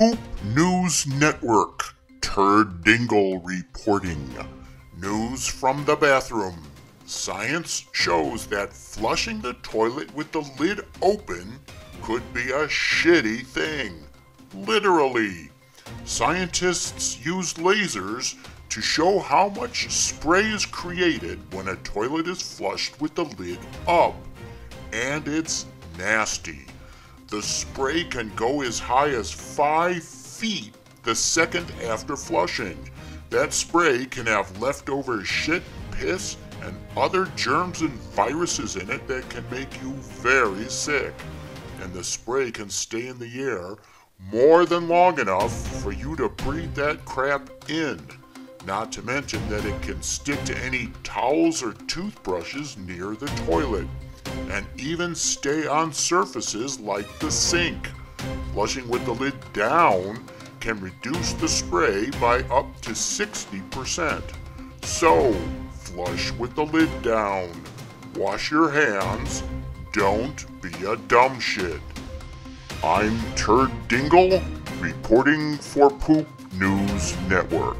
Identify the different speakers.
Speaker 1: Poop News Network, Turd Dingle reporting. News from the bathroom. Science shows that flushing the toilet with the lid open could be a shitty thing. Literally. Scientists use lasers to show how much spray is created when a toilet is flushed with the lid up. And it's nasty. The spray can go as high as 5 feet the second after flushing. That spray can have leftover shit, piss, and other germs and viruses in it that can make you very sick. And the spray can stay in the air more than long enough for you to breathe that crap in. Not to mention that it can stick to any towels or toothbrushes near the toilet and even stay on surfaces like the sink. Flushing with the lid down can reduce the spray by up to 60%. So, flush with the lid down. Wash your hands. Don't be a dumb shit. I'm Turd Dingle, reporting for Poop News Network.